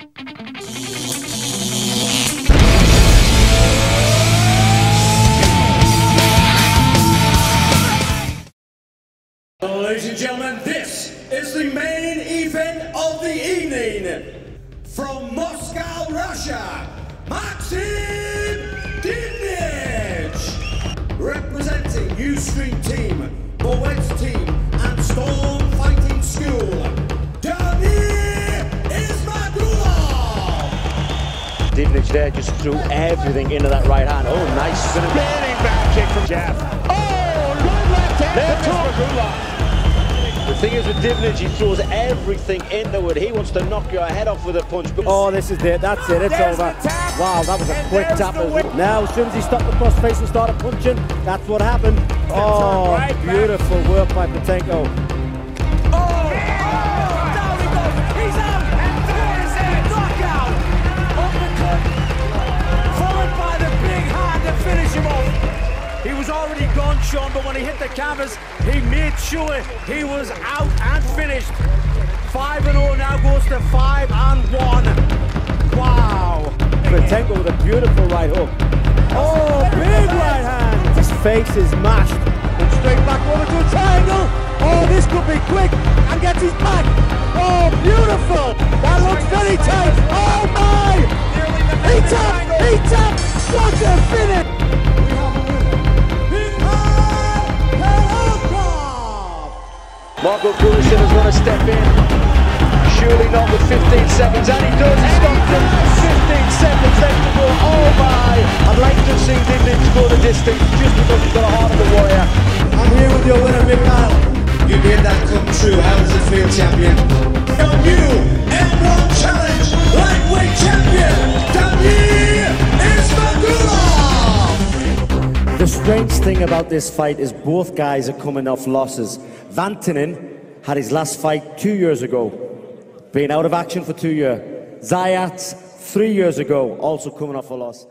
Ladies and gentlemen, this is the main event of the evening. From Moscow, Russia, Maxim Dimnich. Representing Ustream Team, Boets Team, and Storm Dimnich there just threw everything into that right hand. Oh, nice spinning. Spinning back kick from Jeff. Oh, right left hand There from took- Ismagulov. The thing is with Dimnich, he throws everything into it. He wants to knock your head off with a punch. But Oh, this is it. That's it. It's There's over. Wow, that was a And quick tap. as well. Now, as soon as he stopped the crossface and started punching, that's what happened. Oh, right back. beautiful work by Potenko. Already gone, Sean, but when he hit the canvas, he made sure he was out and finished. 5 and 0 now goes to 5 and 1. Wow. Potenko with a beautiful right hook. Oh, big right hand. His face is mashed. And straight back over to a triangle. Oh, this could be quick. Marco Gulison is going to step in. Surely not with 15 seconds, and he does. Him. 15 seconds left to go. Oh my! I'd like to see Dimnich go the distance just because he's got a heart of a warrior. I'm here with your winner, Mikhail. You made that come true. How does it feel, champion? Strange thing about this fight is both guys are coming off losses. Vantinen had his last fight two years ago, been out of action for two years. Zayat, three years ago, also coming off a loss.